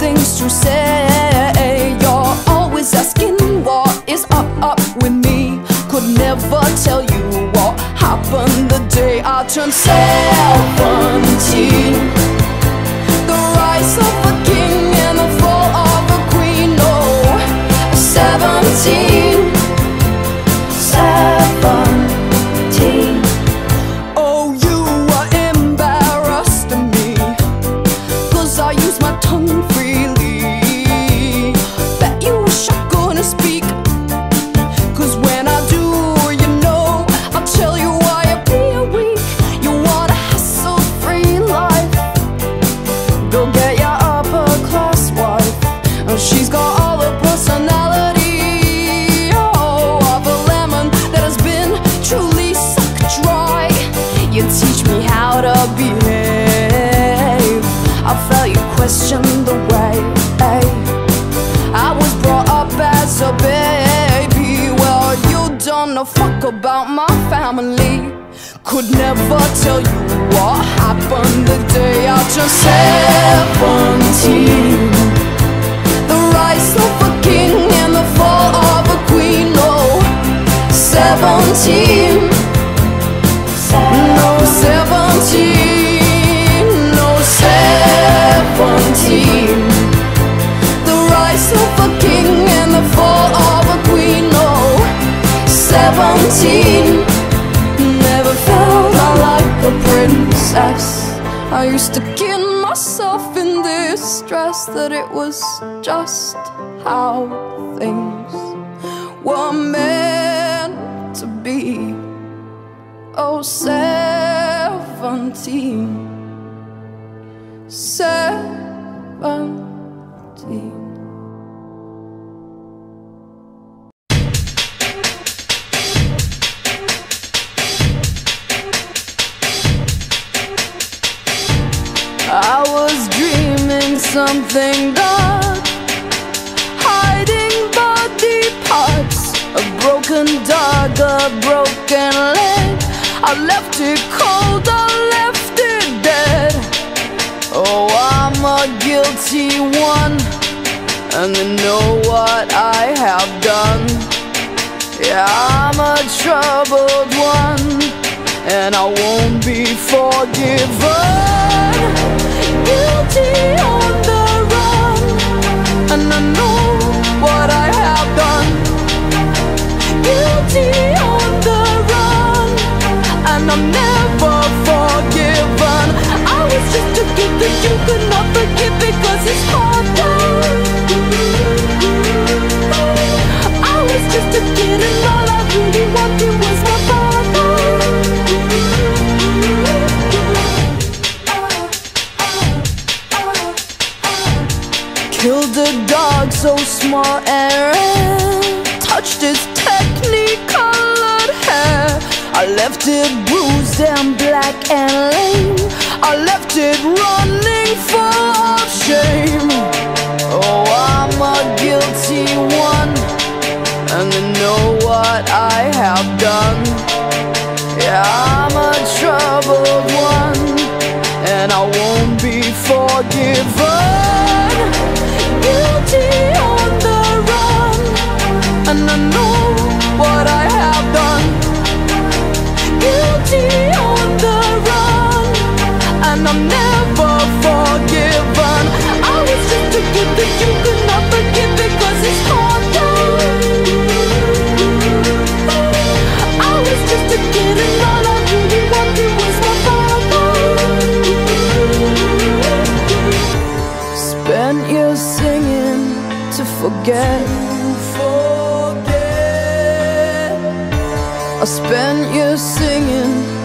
things to say. You're always asking what is up, up with me. Could never tell you what happened the day I turned 17. Seventeen. No, seventeen. No, seventeen. The rise of a king and the fall of a queen. Oh, seventeen. Never felt I like a princess. I used to kid myself in this dress that it was just how things were to be. Oh, seventeen. Seventeen. I was dreaming something dark, broken dog, a broken leg. I left it cold, I left it dead. Oh, I'm a guilty one, and I know what I have done. Yeah, I'm a troubled one, and I won't be forgiven. I'm never forgiven. I was just a kid that you could not forgive because it's harder. I was just a kid and all I really wanted was my father. Killed a dog so small and. Touched his left it bruised and black and lame. I left it running full of shame. Oh, I'm a guilty one, and I know what I have done. Yeah, I'm a troubled one, and I won't be forgiven. Forget. Forget. I spent years singing.